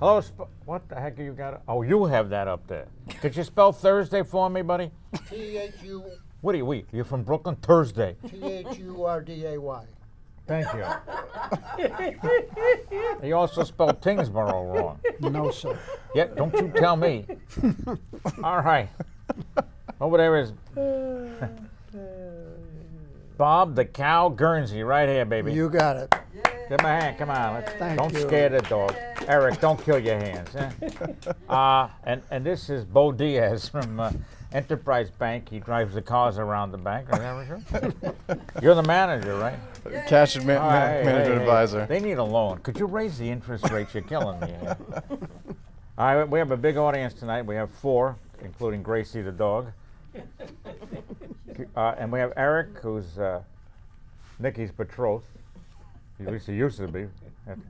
Hello, sp- what the heck are you got? Oh, you have that up there. Could you spell Thursday for me, buddy? T H U What are you, we? You're from Brooklyn? Thursday. T H U R D A Y. Thank you. you also spelled Tyngsboro wrong. No, sir. Yeah, don't you tell me. All right. Over there is Bob the Cow Guernsey right here, baby. You got it. Give him a hand. Come on. Let's, Thank don't you. scare the dog. Eric, don't kill your hands. eh? Uh, and, and this is Bo Diaz from uh, Enterprise Bank. He drives the cars around the bank. Is that? You're the manager, right? Cash and ma- All ma- right, hey, management hey, hey. advisor. They need a loan. Could you raise the interest rates? You're killing me. All right, we have a big audience tonight. We have four, including Gracie the dog. Uh, and we have Eric, who's uh, Nikki's betrothed. At least he used to be. After,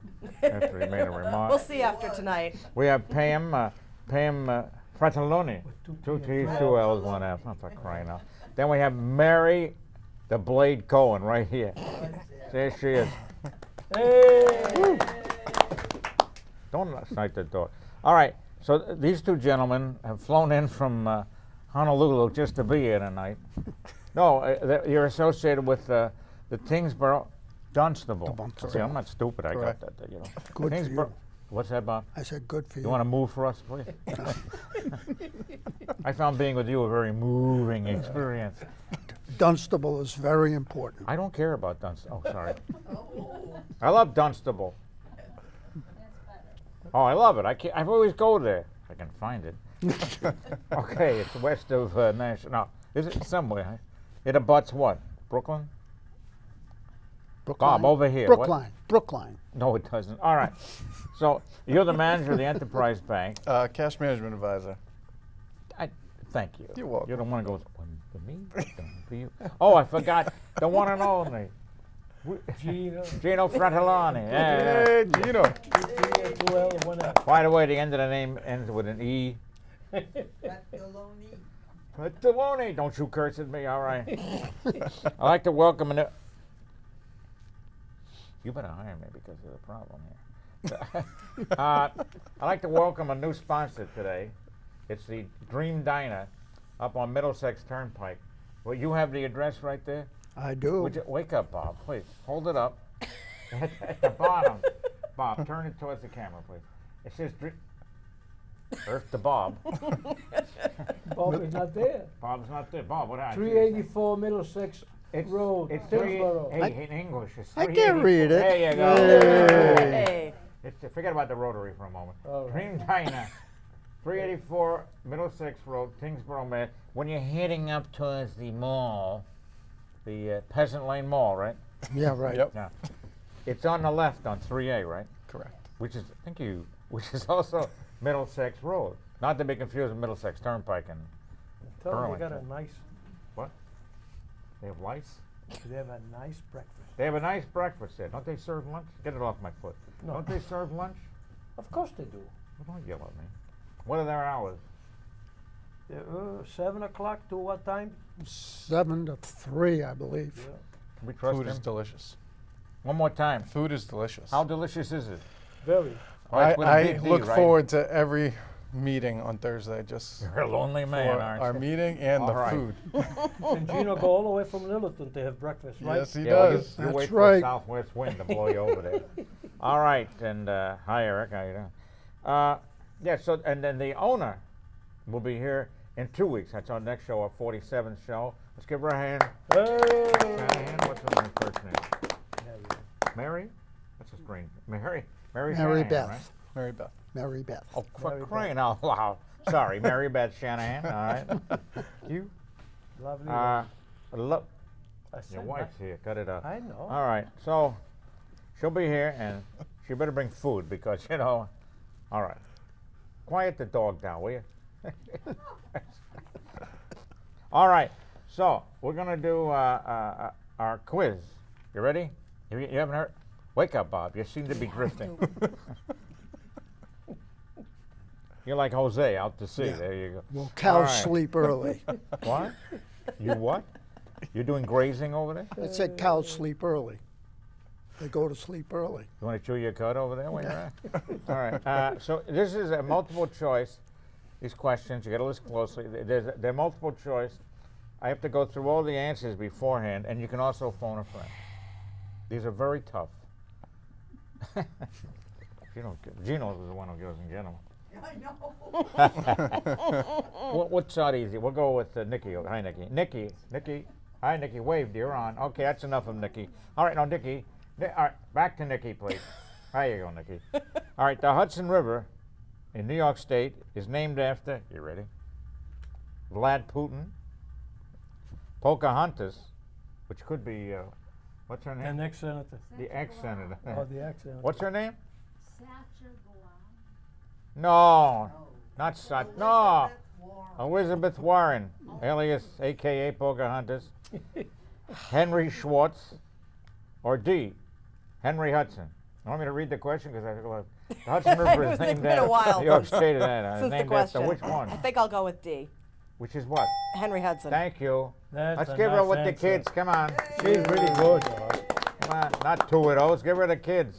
after he made a remark. We'll see after tonight. We have Pam, uh, Pam uh, Fratelloni. Two T's, two L's, one F. I'm for crying out. Then we have Mary, the Blade Cohen, right here. There she is. Woo. Don't snipe the door. All right. So th- these two gentlemen have flown in from uh, Honolulu just to be here tonight. No, uh, you're associated with uh, the Tyngsboro Dunstable. Dunstable. See, I'm not stupid. I Correct. got that. You know. Good for you. What's that, Bob? I said good for you. You want to move for us, please? I found being with you a very moving experience. Dunstable is very important. I don't care about Dunstable. Oh, sorry. I love Dunstable. Oh, I love it. I can't, I always go there. If I can find it. okay, it's west of uh, National. No, is it somewhere? It abuts what? Brooklyn? Brookline. over here. What? Brookline. Brookline. No, it doesn't. All right. So you're the manager of the Enterprise Bank. Uh, cash management advisor. I thank you. You're welcome. You're the one who goes one for me, one for you. Oh, I forgot the one and only. Gino, Gino Fratellani. Yeah. Hey, Gino. two L, one F. By the way, the end of the name ends with an E. Fratelloni. Fratelloni. Don't you curse at me, all right? I'd like to welcome a new. You better hire me because there's a problem here. uh, I'd like to welcome a new sponsor today. It's the Dream Diner up on Middlesex Turnpike. Well, you have the address right there? I do. Would you wake up, Bob? Please hold it up. at, at the bottom, Bob, turn it towards the camera, please. It says Dr- Earth to Bob. Bob is not there. Bob's not there. Bob, what happened? Three eighty-four Middlesex It's, Road, it's three, Hillsborough. hey, in English, it's I can't read it. There you go. Hey. Hey. It's, forget about the rotary for a moment. All right. Dream Diner, 384 Middlesex Road, Tyngsboro, Mass. When you're heading up towards the mall, the uh, Pheasant Lane Mall, right? Yeah, right. Yep. Yeah. It's on the left on 3A, right? Correct. Which is, thank you, which is also Middlesex Road. Not to be confused with Middlesex Turnpike and Tell them they got a nice, what? They have lights? they have a nice breakfast. They have a nice breakfast there. Don't they serve lunch? Get it off my foot. No. Don't they serve lunch? Of course they do. Well, don't yell at me. What are their hours? Yeah, uh, seven o'clock to what time? Seven to three, I believe. Yeah. We trust Food him? is delicious. One more time. Food is delicious. How delicious is it? Very. I, it's with a I look right? forward to every meeting on Thursday just You're a lonely man, aren't our you? meeting and All the right. food. And Gino go all the way from Littleton to have breakfast, right? Yes, he yeah, well, you- does. You, That's wait for right. a southwest wind to blow you over there. All right, and uh, hi Eric, how you doing? Uh, yeah, so and then the owner will be here in two weeks. That's our next show, our 47th show. Let's give her a hand. Hey! Shanahan, what's her name, first name? Yeah, yeah. Mary? That's a strange. Mary. Mary. Mary Shanahan, Beth. Right? Mary Beth. Mary Beth. Oh, for Mary Beth. crying out loud! Sorry, Mary Beth Shanahan. All right. you. Lovely. Uh, lo- your said wife's here. Cut it up. I know. All right. So she'll be here, and she better bring food because you know. All right. Quiet the dog down, will you? all right. So we're gonna do uh, uh, uh, our quiz. You ready? You, you haven't heard? Wake up, Bob. You seem to be drifting. You're like Jose out to sea. Yeah. There you go. Well, cows right. sleep early. What? You what? You're doing grazing over there? I said cows sleep early. They go to sleep early. You want to chew your cud over there while you're at? All right. Uh, so this is a multiple choice. These questions you got to listen closely. Th- There's, they're multiple choice. I have to go through all the answers beforehand, and you can also phone a friend. These are very tough. you don't Gino is the one who doesn't get them. What, what's not easy? We'll go with uh, Nikki. Hi, Nikki. Nikki. Nikki. Hi, Nikki. Waved. You're on. Okay, that's enough of Nikki. All right, now, Nikki. Ni- all right, back to Nikki, please. There you go, Nikki. All right, the Hudson River in New York State is named after, you ready? Vlad Putin, Pocahontas, which could be, uh, what's her name? The name? next senator. The ex-senator. Oh, the accent. What's her name? Sacha Guam. No, not Sat. No, Elizabeth Warren, alias AKA Pocahontas, Henry Schwartz, or D, Henry Hudson. You want me to read the question because I think well, the Hudson River is named been a after while New York since- State. Uh, Since the named after question. which one? I think I'll go with D. Which is what? Henry Hudson. Thank you. That's Let's a give her nice with the kids. Come on. She's really good. Come on. Not two widows. those. Give her the kids.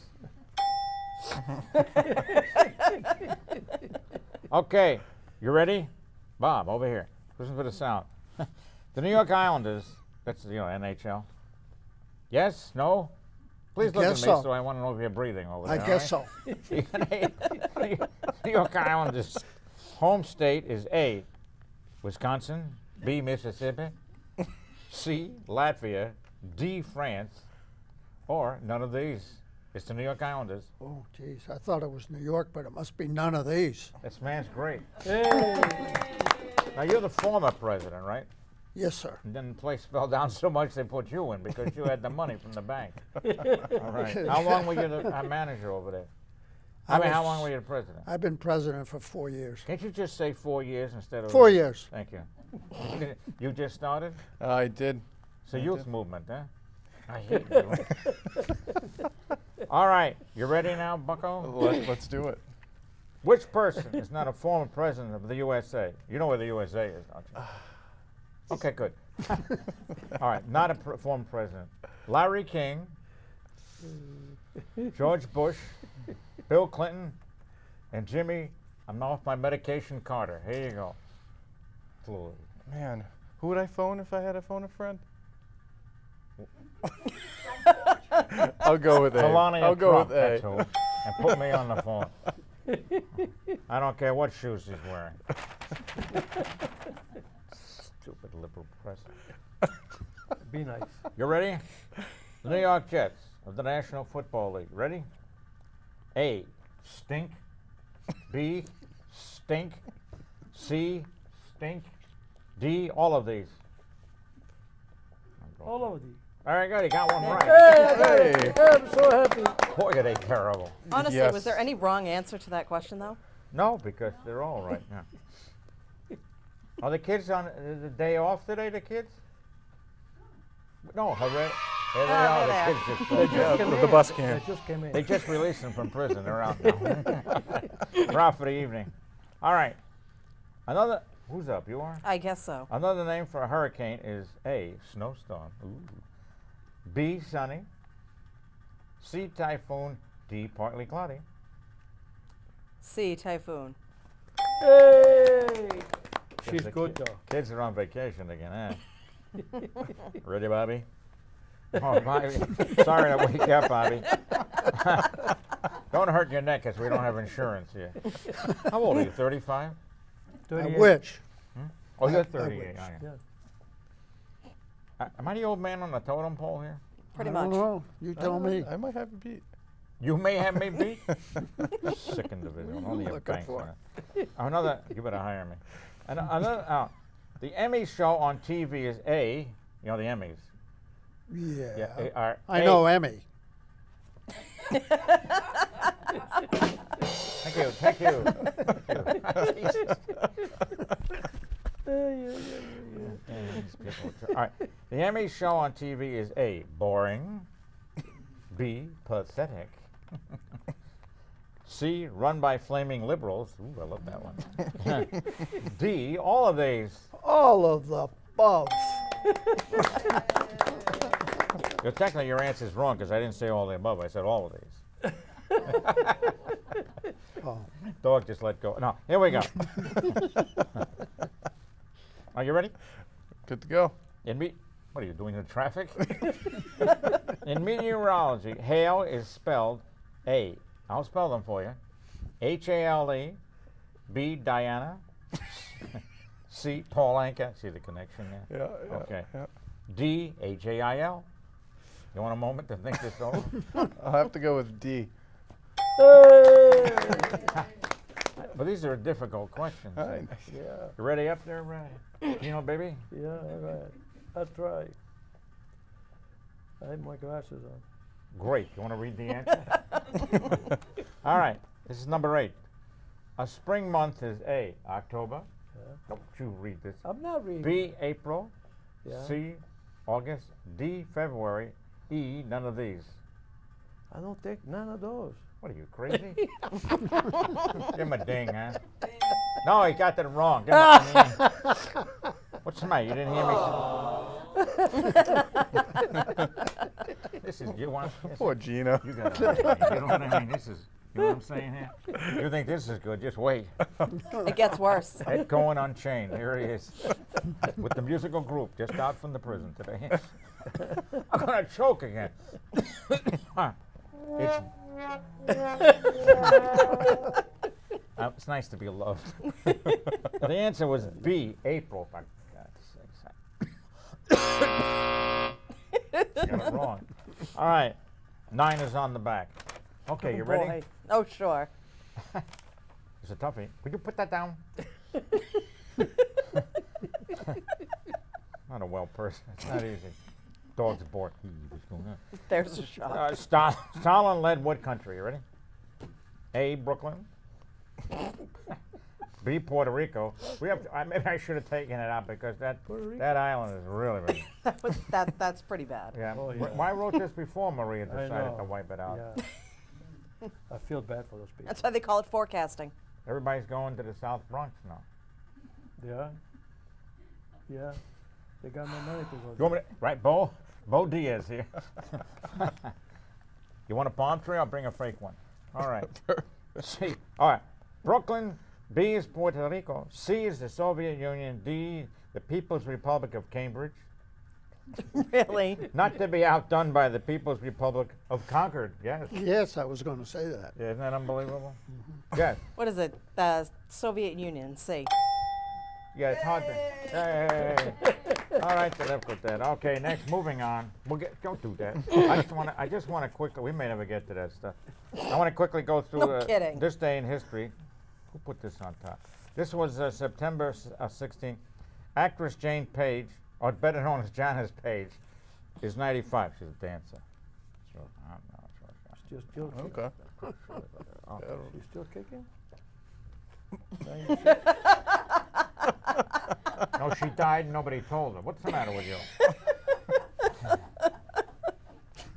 okay. You ready? Bob, over here. Listen for the sound. the New York Islanders, that's, you know, NHL. Yes? No? Please look at me so. so I want to know if you're breathing over I there. guess all so. New York Islanders' home state is A, Wisconsin, B, Mississippi, C, Latvia, D, France, or none of these. It's the New York Islanders. Oh, geez, I thought it was New York, but it must be none of these. This man's great. Hey. Now, you're the former president, right? Yes, sir. And then the place fell down so much they put you in because you had the money from the bank. All right. How long were you the uh, manager over there? I, I mean, how long were you the president? I've been president for four years. Can't you just say four years instead of Four years. Thank you. you just started? Uh, I did. It's a youth movement, huh? I hate you. All right, you ready now, Bucko? Let, let's do it. Which person is not a former president of the USA? You know where the USA is, don't you? Okay, good. All right, not a pr- former president. Larry King, George Bush, Bill Clinton, and Jimmy, I'm off my medication, Carter. Here you go. Fluid. Man, who would I phone if I had to phone a friend? I'll go with A. Melania I'll go Trump, with that's A. who. And put me on the phone. I don't care what shoes he's wearing. Stupid liberal press. Be nice. You ready? The New York Jets of the National Football League. Ready? A. Stink. B. Stink. C. Stink. D. All of these. All over the. All right, good. You got one right. Hey. I'm so happy. Boy, are they terrible. Honestly, Yes. was there any wrong answer to that question, though? No, because they're all right now. Are the kids on uh, the day off today? The kids? No, hooray! There they Oh, are. The kids just They just out. came the in. bus came. They just came in. They just released them from prison. They're out now. They're out for the evening. All right. Another. Who's up? You are. I guess so. Another name for a hurricane is A. Snowstorm. Ooh. B. Sunny. C. Typhoon. D. Partly cloudy. C, typhoon. Hey. She's good kid- though. Kids are on vacation again, eh? Ready, Bobby? Oh, Bobby. Sorry to wake you up, Bobby. don't hurt your neck because we don't have insurance here. How old are you, 35? I 38. wish. Oh, you're I 38. wish, are you? Yeah. Uh, am I the old man on the totem pole here? Pretty I much. don't know. You I tell don't me. I might have a beat. You may have me beat. Sick individual. Only a Looking bank for? for. Another, you better hire me. An- Another, uh, the Emmy show on TV is A, you know the Emmys. Yeah. Yeah, A- are I A- know Emmy. Thank you, thank you. Thank you. All right. The Emmy show on TV is A, boring, B, pathetic, C, run by flaming liberals. Ooh, I love that one. D, all of these. All of the above. Well, technically, your answer is wrong because I didn't say all of the above. I said all of these. Oh, Dog just let go. No, here we go. Are you ready? Good to go. In me, what are you doing in the traffic? in meteorology, hail is spelled A. I'll spell them for you. H A L E, B Diana, C Paul Anka. See the connection there? Yeah. yeah Okay. Yeah. D H A I L. You want a moment to think this over? I'll have to go with D. Hey! But these are difficult questions. Right. yeah, You ready up there, Ray? You know, baby? yeah, all right. I try. I have my glasses on. Great. You want to read the answer? All right. This is number eight. A spring month is A. October. Yeah. Don't you read this. I'm not reading. B. April. Yeah. C. August. D. February. E. None of these. I don't take none of those. What are you crazy? Give him a ding, huh? No, he got that wrong. Give him a ding. What's the matter? You didn't hear me? this is you want. this Poor Gino. You got it. You know what I mean? This is. You know what I'm saying here? You think this is good? Just wait. It gets worse. Ed Cohen Unchained. Here he is, with the musical group just out from the prison today. I'm gonna choke again. it's. Uh, it's nice to be loved. the answer was B, April. For God's sakes. I- Got it wrong. All right, nine is on the back. Okay, you ready? Boy. Oh, sure. It's a toughie. Would you put that down? not a well person. It's not easy. Dogs bark. He was going on. There's a shot. Uh, Sta- Stalin led what country? You ready? A. Brooklyn. B. Puerto Rico. We have. To, I, maybe I should have taken it out because that that island is really. really That was, that, that's pretty bad. yeah. Oh, yeah. Why wrote this before Maria decided to wipe it out? Yeah. I feel bad for those people. That's why they call it forecasting. Everybody's going to the South Bronx now. Yeah. Yeah. They got no money to go. You want me to, right, Bo? Bo Diaz here. you want a palm tree? I'll bring a fake one. All right. C. All right. Brooklyn. B is Puerto Rico. C is the Soviet Union. D, the People's Republic of Cambridge. really? Not to be outdone by the People's Republic of Concord. Yes. yes, I was gonna say that. Isn't that unbelievable? Mm-hmm. Yes. What is it? The Soviet Union. C. Yeah, it's hard to. Hey. All right, to live with that. Okay, next, moving on. We'll get. Don't do that. I just want to. I just want to quickly. We may never get to that stuff. I want to quickly go through No uh, kidding. this day in history. Who put this on top? This was uh, September s- uh, 16. Actress Jane Page, or better known as Janis Paige, is 95. She's a dancer. So, I'm not sure. Still, still kicking. Okay. Okay. She's still kicking? No, she died and nobody told her. What's the matter with you?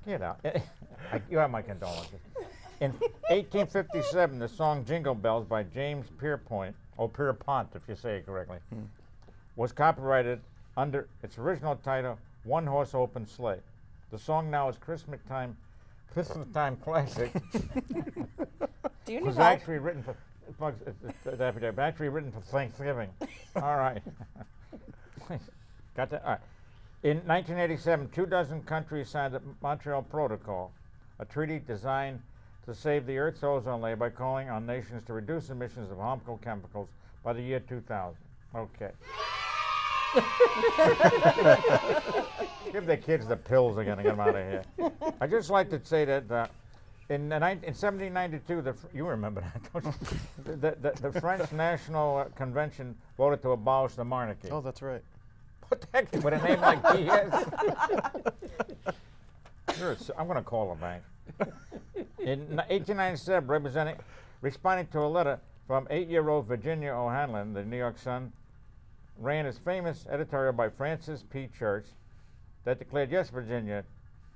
Get out. Eh, eh, I, you have my condolences. In 1857, the song Jingle Bells by James Pierpont, or Pierpont if you say it correctly, hmm. was copyrighted under its original title, One Horse Open Sleigh. The song now is Christmas time, Christmas time classic. Do you It was actually written for Bugs, it's- it's- it's Daffy Duck, actually written for Thanksgiving. All right. Got that? All right. In 1987, two dozen countries signed the Montreal Protocol, a treaty designed to save the Earth's ozone layer by calling on nations to reduce emissions of harmful chemicals by the year 2000. Okay. Give the kids the pills again to get them out of here. I just like to say that uh, in, in 1792, the, Fr- you remember that, don't you? the, the, the French National uh, Convention voted to abolish the monarchy. Oh, that's right. What the heck, with a name like Diaz? You're a s- I'm going to call a bank. In 1897, representing, responding to a letter from eight-year-old Virginia O'Hanlon, the New York Sun ran its famous editorial by Francis P. Church that declared, yes, Virginia,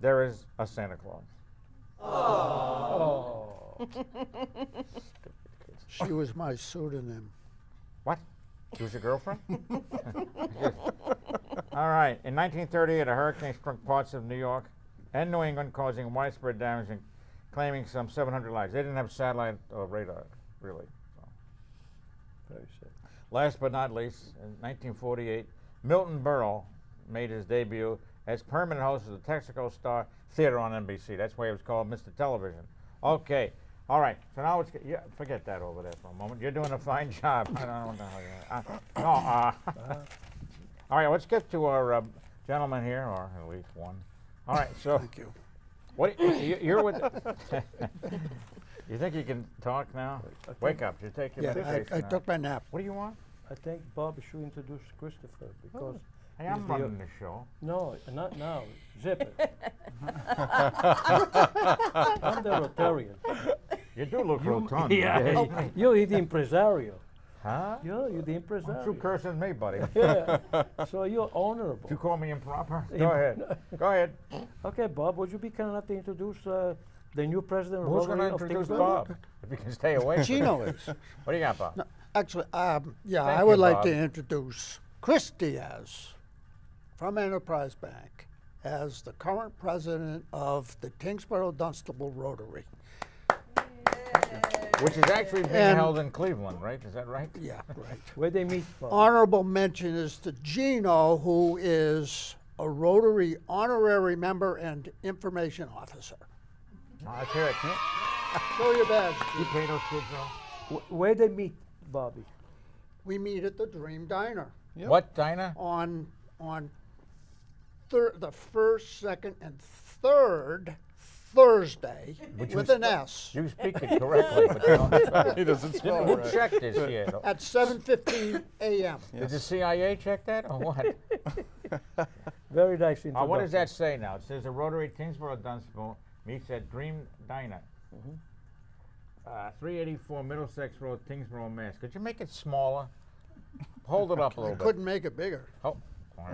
there is a Santa Claus. Oh. She was my pseudonym. What? She was your girlfriend? All right. In 1938, a hurricane struck parts of New York. and New England, causing widespread damage and claiming some 700 lives. They didn't have satellite or radar, really. So. Very sad. Last but not least, in 1948, Milton Berle made his debut as permanent host of the Texaco Star Theater on NBC. That's why it was called Mr. Television. Okay, all right. So now let's get, yeah, forget that over there for a moment. You're doing a fine job. I don't know what the hell you're. Uh, no, uh, all right. Let's get to our uh, gentleman here, or at least one. All right. So, Thank you. what you, you're with? you think you can talk now? I Wake think- up. You take your Yeah, medication. I, I took my nap. What do you want? I think Bob should introduce Christopher because Hey, I'm He's the- running the show. no, not now. Zip it. I'm the Rotarian. You do look rotund. yeah, today. you're the impresario. Huh? Yeah, you're the Don't impresario. you cursing me, buddy. yeah. So you're honorable. you call me improper? Im- Go ahead. Go ahead. Okay, Bob, would you be kind enough to introduce uh, the new president of Who's going to introduce Bob? If you can stay away. from Gino it. is. What do you got, Bob? No, actually, um, yeah, Thank I you, would like Bob. to introduce Chris Diaz from Enterprise Bank as the current president of the Tyngsborough Dunstable Rotary. Which is actually being And- held in Cleveland, right? Is that right? Yeah, right. Where they meet, Bob? Honorable mention is to Gino, who is a Rotary honorary member and information officer. Oh, let's hear it. Show your badge. You pay those kids off? Wh- Where they meet, Bobby? We meet at the Dream Diner Yep. What, Dinah? on on thir- the first, second, and third Thursday Would you with an spell- S You speak it correctly, but you don't spell He doesn't spell Who it right. checked this here? at 7:15 a.m. Did the CIA check that or what? Very nice introduction. Uh, what does that say now? It says the Rotary Tyngsborough Dunstable meets at Dream Diner. Uh, 384 Middlesex Road, Tyngsborough, Mass. Could you make it smaller? Hold it up a little bit. couldn't make it bigger. Oh, all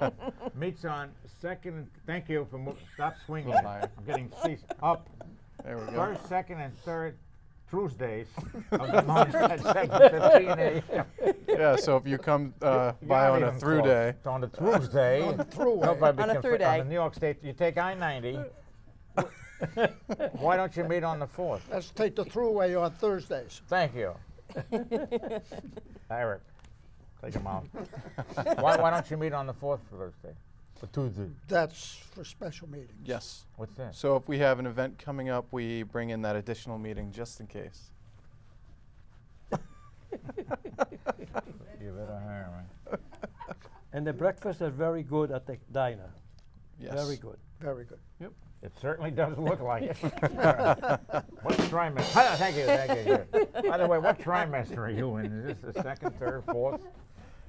right. Meets on second. and- Thank you for mo- stop swinging. I'm getting cease up. There we go. First, second, and third Tuesdays of the month at 7:15 a.m. Yeah, so if you come uh, You're by not on a even through close. day, It's on the Tuesday. On the throughway. Nobody On a through fi- On day. the New York State, you take I-90. Why don't you meet on the fourth? Let's take the throughway on Thursdays. Thank you. Eric, take him out. why, why don't you meet on the fourth Thursday? The Tuesday. That's for special meetings. yes. What's that? So if we have an event coming up, we bring in that additional meeting just in case. You better hire me. And the breakfast is very good at the diner. Yes. Very good. Very good. Yep. It certainly does look like it. what trimester? Thank you, thank you. By the way, what trimester are you in? Is this the second, third, fourth?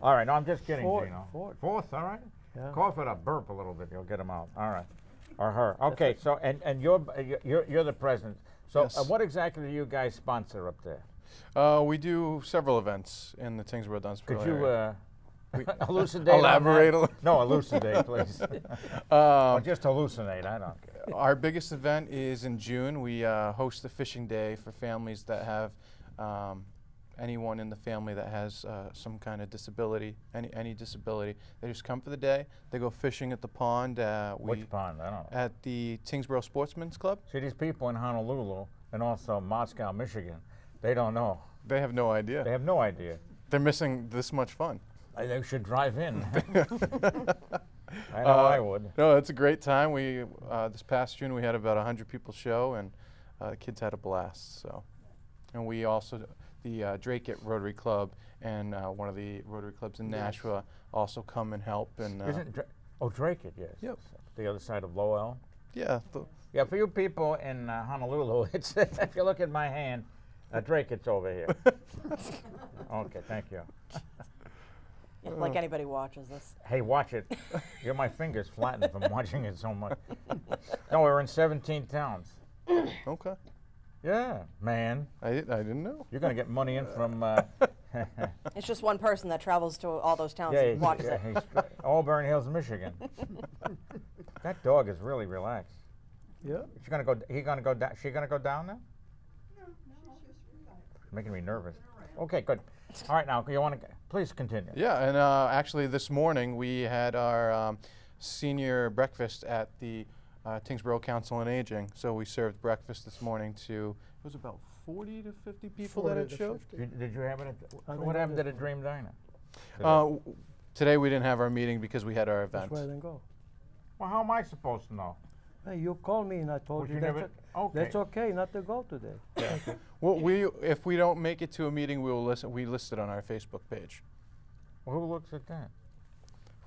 All right, no, I'm just kidding, Fourth, Gino. fourth. Fourth, all right. Yeah. Cough it up, burp a little bit, you'll get them out. All right, or her. Okay, so and and you're uh, you're- you're you're the president. So uh, what exactly do you guys sponsor up there? Uh, we do several events in the Tyngsboro Dunsboro Could you area. uh, elucidate? Elaborate a little? No, elucidate, please. Um, just hallucinate. I don't care. Our biggest event is in June. We uh, host the fishing day for families that have um, anyone in the family that has uh, some kind of disability, any any disability. They just come for the day. They go fishing at the pond. Uh, Which pond? I don't know. at the Tyngsboro Sportsman's Club. See, these people in Honolulu and also Moscow, Michigan, they don't know. They have no idea. They have no idea. They're missing this much fun. They should drive in. I know I Uh, would. No, it's a great time. We uh, this past June we had about hundred people show, and uh, the kids had a blast. So, and we also the uh, Dracut Rotary Club and uh, one of the Rotary clubs in Nashua also come and help. And uh, Isn't Dra- oh Dracut? Yes. Yep. The other side of Lowell. yeah, the, Yeah, for you people in uh, Honolulu, it's if you look at my hand, uh, Dracut's over here. okay, thank you. Yeah, like anybody watches this. Hey, watch it. You're my fingers flattened from watching it so much. No, we're in 17 towns. okay. Yeah, man. I, di- I didn't know. You're gonna get money in from. Uh, It's just one person that travels to all those towns Yeah, and watches yeah, it. Auburn Hills, Michigan. that dog is really relaxed. Yeah. She gonna go. He gonna go down. She gonna go down now? Making me nervous. Okay, good. All right, now you want to please continue. Yeah, and uh, actually this morning we had our um, senior breakfast at the uh, Tyngsboro Council on Aging. So we served breakfast this morning to it was about 40 to 50 people that 40 had showed. 50. Did, did you have it? At, I what happened to know the. Dream Diner? Did Uh, today we didn't have our meeting because we had our That's event. why I didn't go. well, how am I supposed to know? Hey, you called me and I told Would you, you that's, okay. that's okay not to go today. Well, we if we don't make it to a meeting, we will listen. We list it on our Facebook page. Well, who looks at that?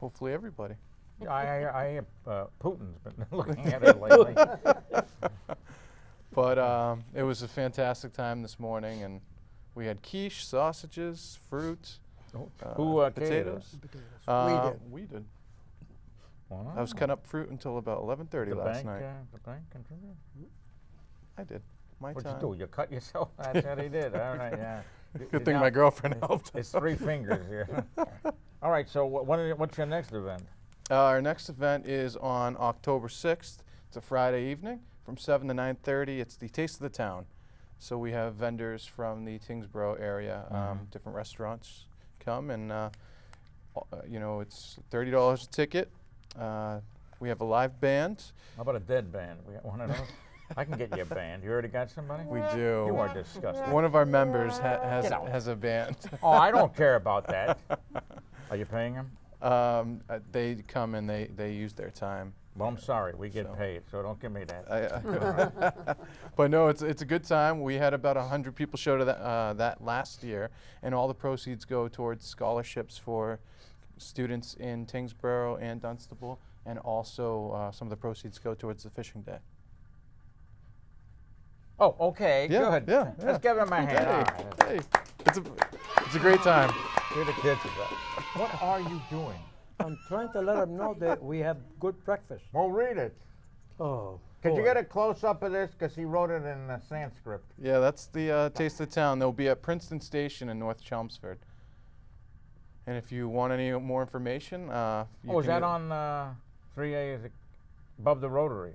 Hopefully, everybody. Yeah, I, I, I uh, Putin's been looking at it lately. But um, it was a fantastic time this morning, and we had quiche, sausages, fruit, Who uh, catered it? potatoes. Potatoes. Uh, we did. We did. Wow. I was cutting up fruit until about 11:30 last bank, night. Uh, the bank contributed. I did. My What'd time. you do? You cut yourself? That's what he did. All right, yeah. Good d- thing my girlfriend helped. It's three fingers here. All right. So wh- when, what's your next event? Uh, our next event is on October 6th. It's a Friday evening from 7 to 9:30. It's the Taste of the Town. So we have vendors from the Tyngsboro area, um, Mhm. different restaurants come, and uh, uh, you know it's $30 a ticket. Uh, we have a live band. How about a dead band? We got one of those. I can get you a band. You already got somebody? We do. You are disgusting. One of our members ha- has has a band. Oh, I don't care about that. Are you paying them? Um, uh, they come and they, they use their time. Well, I'm sorry. We get So- paid, so don't give me that. I, I but no, it's it's a good time. We had about hundred people show to that uh, that last year, and all the proceeds go towards scholarships for students in Tyngsboro and Dunstable, and also uh, some of the proceeds go towards the fishing day. Oh, okay. Yeah, good. yeah, Let's yeah. give him a hand. All Hey, right. hey, it's a it's a great time. Here the kids are back. What are you doing? I'm trying to let them know that we have good breakfast. Well, read it. Oh. Could you get a close up of this? Because he wrote it in uh, Sanskrit. Yeah, that's the uh, Taste of Town. They'll be at Princeton Station in North Chelmsford. And if you want any more information, uh, you Oh, is can that on uh, 3A? Is it above the Rotary?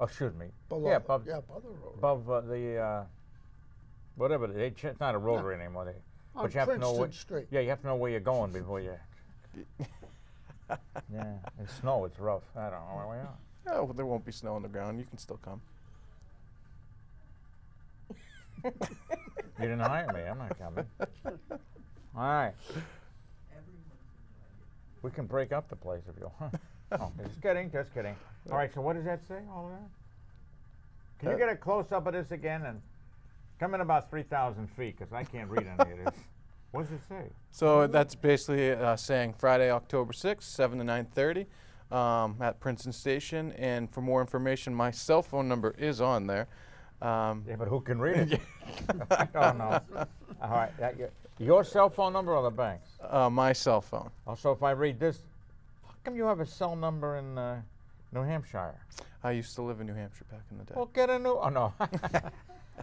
Oh, excuse me. Below, yeah, above, yeah, above the road. above uh, the uh, whatever. They it's not a Rotary anymore. They, On but you have to know Princeton where, Street. Yeah, you have to know where you're going before you. yeah, in snow it's rough. I don't know where we are. Oh, well, there won't be snow on the ground. You can still come. You didn't hire me. I'm not coming. All right. We can break up the place if you want. oh, just kidding, just kidding. All right, so what does that say? All that? Can you Uh, get a close up of this again and come in about 3,000 feet because I can't read any of this. What does it say? So that's basically uh, saying Friday, October 6th, 7 to 9:30 um, at Princeton Station. And for more information, my cell phone number is on there. Um, Yeah, but who can read it? I don't know. All right, that, your, your cell phone number or the bank's? uh, my cell phone. Also, if I read this, how come you have a cell number in uh, New Hampshire? I used to live in New Hampshire back in the day. Well, get a new. Oh no.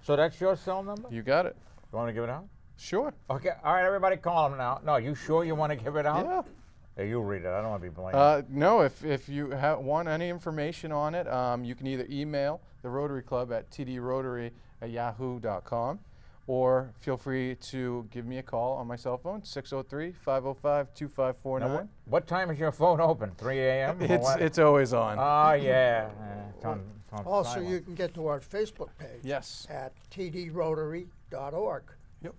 So that's your cell number? You got it. You want to give it out? Sure. Okay. All right, everybody, call him now. No, you sure you want to give it out? Yeah. Hey, you read it. I don't want to be blamed. Uh, no, if, if you ha- want any information on it, um, you can either email the Rotary Club at tdrotary at yahoo.com or feel free to give me a call on my cell phone, 603-505-2549. what, what time is your phone open? 3 a.m. It's, it's always on. Oh yeah. yeah, it's on, it's on Also, silent. you can get to our Facebook page yes. at tdrotary.org. Yep.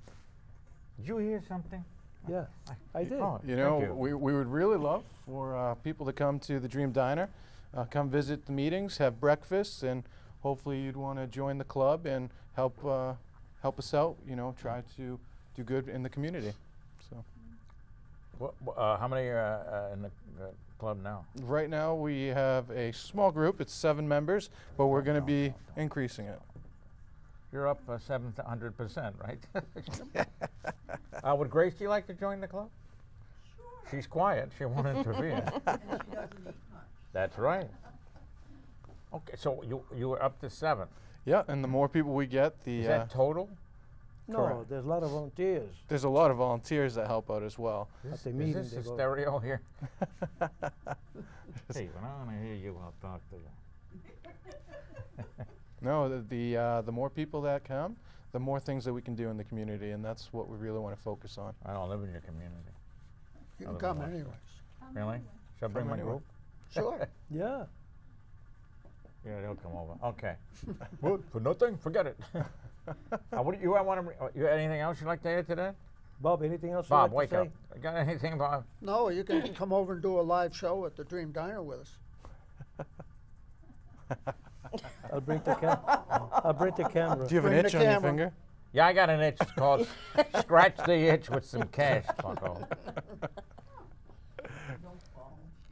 Did you hear something? Yeah, I did. Oh, You know, you. We, we would really love for uh, people to come to the Dream Diner, uh, come visit the meetings, have breakfast, and hopefully you'd want to join the club and help uh, help us out. You know, try to do good in the community. So What, uh, how many are uh, in the uh, club now? right now we have a small group. It's seven members, but we're going to be increasing it. You're up uh, 700 percent, right? uh, would Gracie like to join the club? Sure. She's quiet. She won't interfere. That's right. Okay, so you you were up to seven. Yeah, and the more people we get, the Is uh, that total? No, correct. there's a lot of volunteers. there's a lot of volunteers that help out as well. At the Is meeting this they a go- stereo here? hey, when I want to hear you, I'll talk to you. No, the the, uh, the more people that come, the more things that we can do in the community, and that's what we really want to focus on. I don't live in your community. You can Other than come that. anyways. Really? Should I bring Come my anywhere. group? Sure. Yeah. Yeah, they'll come over. Okay. what for nothing? Forget it. Uh, what do you want to? You anything else you'd like to add to that? Bob, anything else Bob, you'd like wake to up. Got anything, Bob? No, you can come over and do a live show at the Dream Diner with us. I'll bring the cam. I'll bring the camera. Do you have an Bring the itch on your finger? Yeah, I got an itch. It's called scratch the itch with some cash, Funko.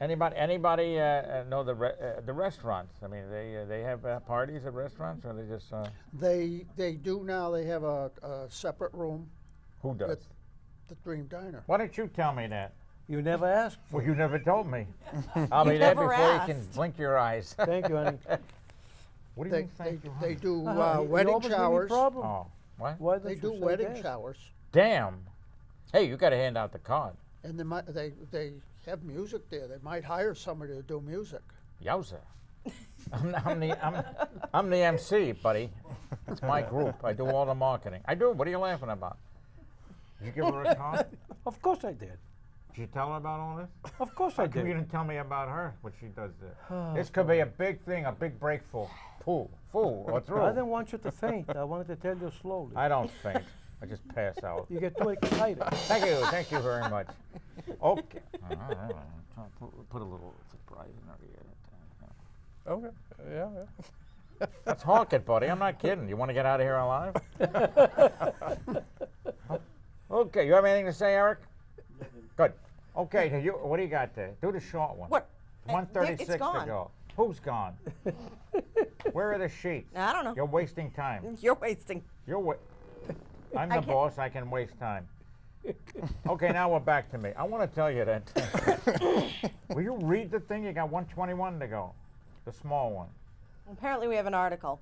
Anybody, anybody uh, uh, know the re- uh, the restaurants? I mean, they uh, they have uh, parties at restaurants, or they just uh, They they do now. They have a, a separate room, who does? at the Dream Diner. Why didn't you tell me that? You never asked. Well, you never told me. I'll be there never before you can blink your eyes. Thank you, honey. what do you They mean? they, Thank you. they do you- you wedding always give me showers. problem. Oh, what? Why They don't do you say wedding yes? showers, Damn. Hey, you got to hand out the card. and they they they have music there. They might hire somebody to do music. Yowza. I'm, I'm the I'm, I'm the MC, buddy. It's my group. I do all the marketing. I do. What are you laughing about? Did you give her a card? Of course I did. Did you tell her about all this? Of course How I did. you did. didn't tell me about her? What she does there? Oh, this could be a big thing, a big breakthrough. Fool, fool, or through. I didn't want you to faint. I wanted to tell you slowly. I don't faint. I just pass out. You get too excited. Thank you, thank you very much. Okay. Put, put a little surprise in her ear. Okay. Yeah, yeah. Let's hawk it, buddy. I'm not kidding. You want to get out of here alive? okay. You have anything to say, Eric? Good. Okay. now you, what do you got there? Do the short one. What? One thirty-six to gone. go. Who's gone? Where are the sheets? I don't know. You're wasting time. You're wasting. You're wa- I'm the can't- boss. I can waste time. Okay, now we're back to me. I want to tell you that. Will you read the thing? You got 121 to go, the small one. Apparently, we have an article.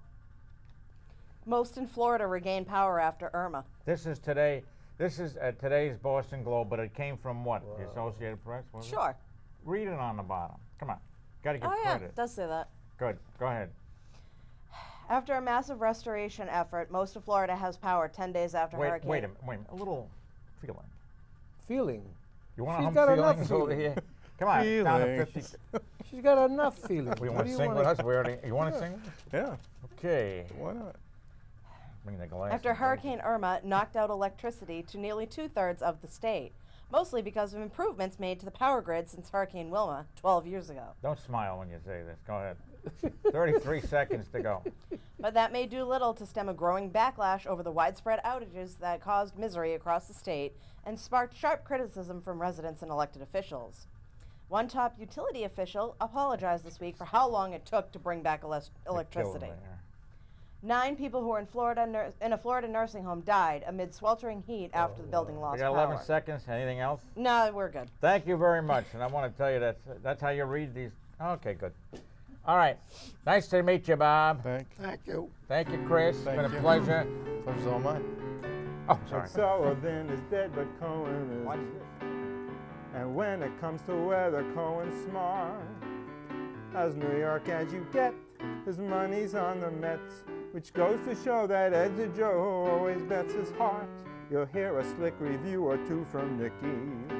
Most in Florida regain power after Irma. This is today. This is uh, today's Boston Globe, but it came from what? The Associated Press. Was it? Sure. Read it on the bottom. Come on. Got to give Oh yeah, it does say that. Good. Go ahead. After a massive restoration effort, most of Florida has power 10 days after Wait, Hurricane. wait a minute. Wait a minute. A little feeling. Feeling. You want She's to hum got enough feelings over here? Come on. Down to 50. She's got enough feeling. We want to sing with wanna- us? We already. You want to sing? with us? Yeah. Okay. Why not? Bring the glass. After Hurricane Irma knocked out electricity to nearly two thirds of the state, mostly because of improvements made to the power grid since Hurricane Wilma 12 years ago. Don't smile when you say this. Go ahead. 33 seconds to go. But that may do little to stem a growing backlash over the widespread outages that caused misery across the state and sparked sharp criticism from residents and elected officials. One top utility official apologized this week for how long it took to bring back killed electricity. Nine people who were in Florida nur- in a Florida nursing home died amid sweltering heat after the oh, building We lost got 11 power. seconds. Anything else? No, we're good. Thank you very much. And I want to tell you that that's how you read these. Okay, good. All right. Nice to meet you, Bob. Thank Thank you. Thank you, Chris. It's been a you. pleasure. Pleasure's all mine. Oh, sorry. Sullivan is dead, but Cohen is. Watch this. And when it comes to weather, Cohen's smart. As New York as you get, his money's on the Mets, which goes to show that Ed's a Joe who always bets his heart. You'll hear a slick review or two from Nicky.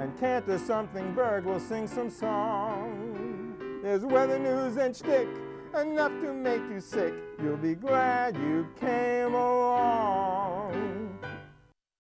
And Cantor Something Berg will sing some song. There's weather news and shtick, enough to make you sick. You'll be glad you came along.